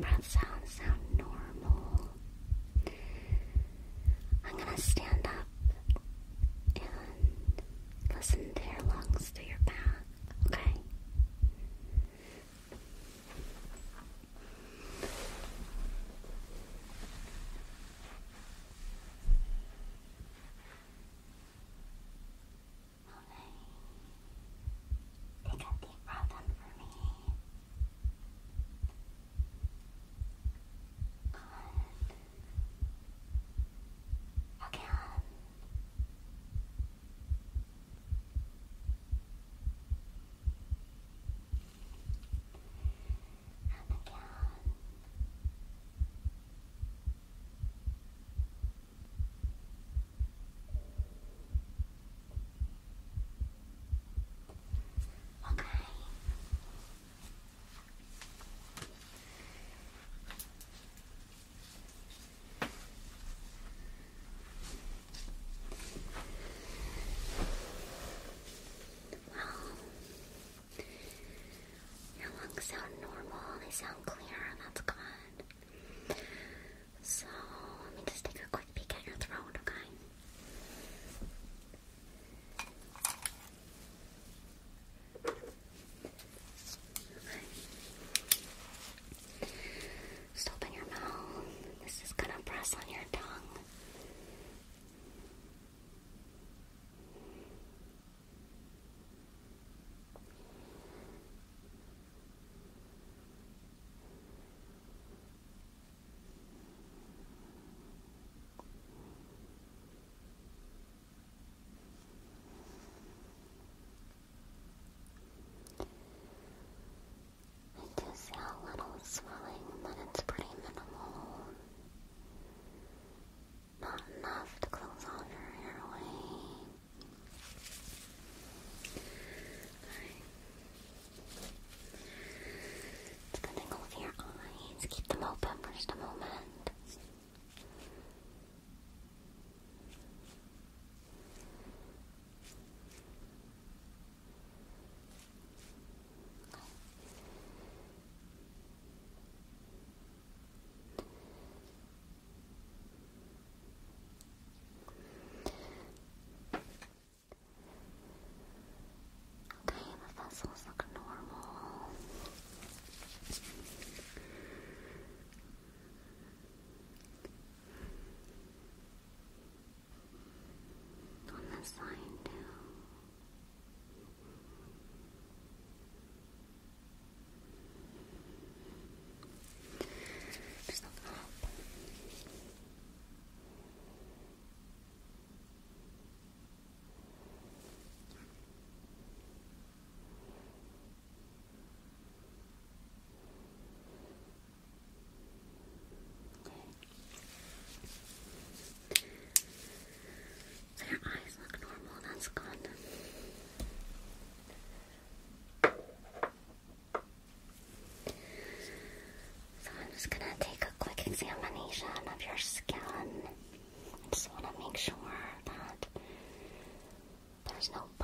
breath sounds sound normal. I'm gonna stand up and listen there. There's no